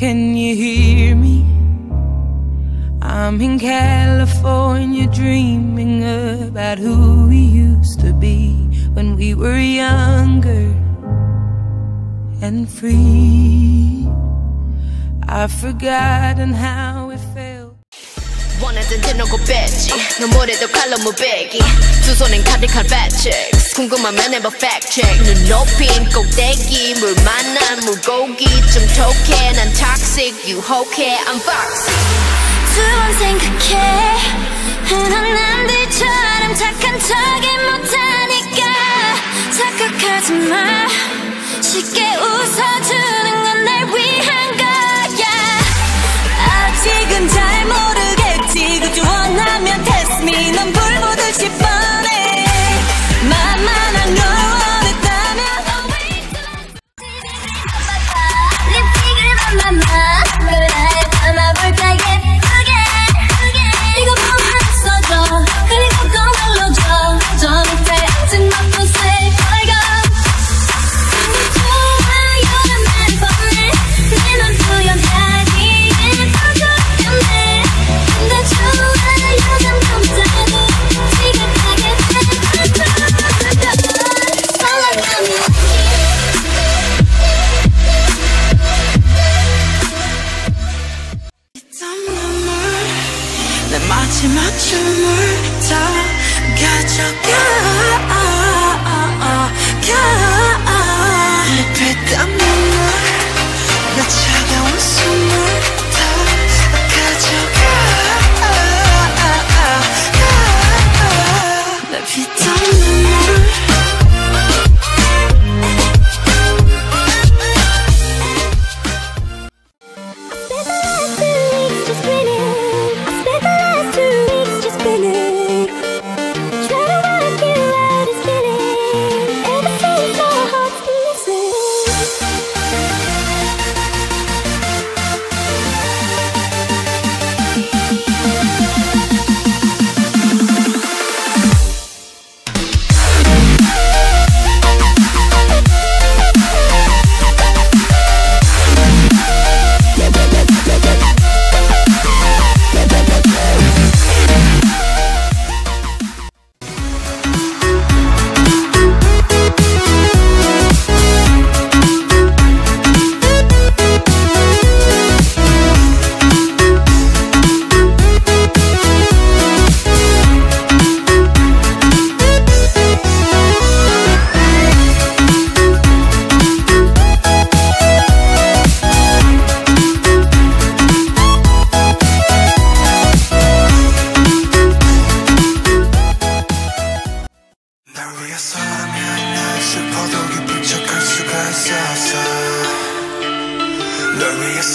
Can you hear me? I'm in California dreaming about who we used to be when we were younger and free. I've forgotten how. 낮은 진하고 배지. 너무래도 칼로 무배기. 두 손엔 카디칼 배치스 궁금하면 해봐 팩트 눈 높인 꼭대기 물 만난 물고기. 좀 톡해 난 toxic 유혹해 I'm foxy. 두번 생각해. 흔한 남들처럼 착한 척이 못하니까. 착각하지 마. 쉽게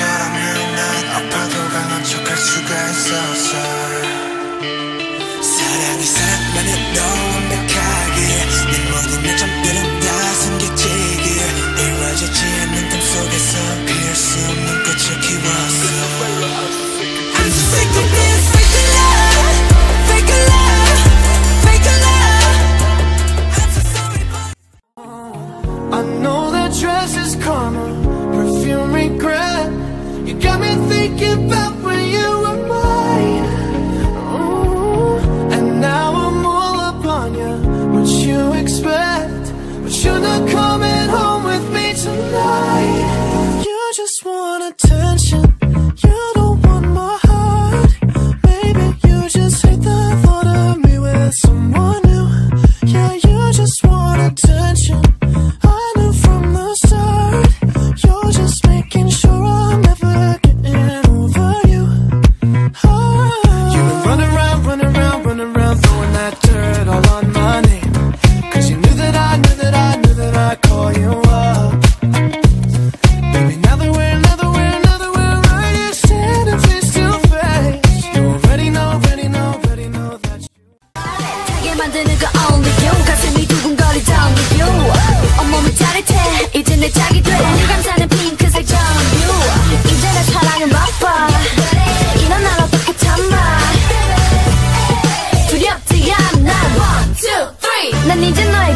said I'm here just want attention.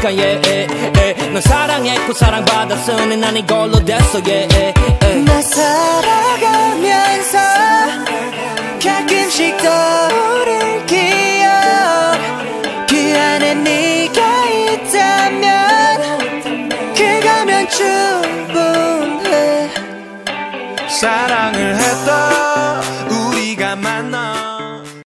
니까 yeah, yeah, yeah. 넌 사랑했고 사랑받았으니 난 이걸로 됐어 yeah, yeah, yeah. 나 살아가면서 가끔씩 떠오르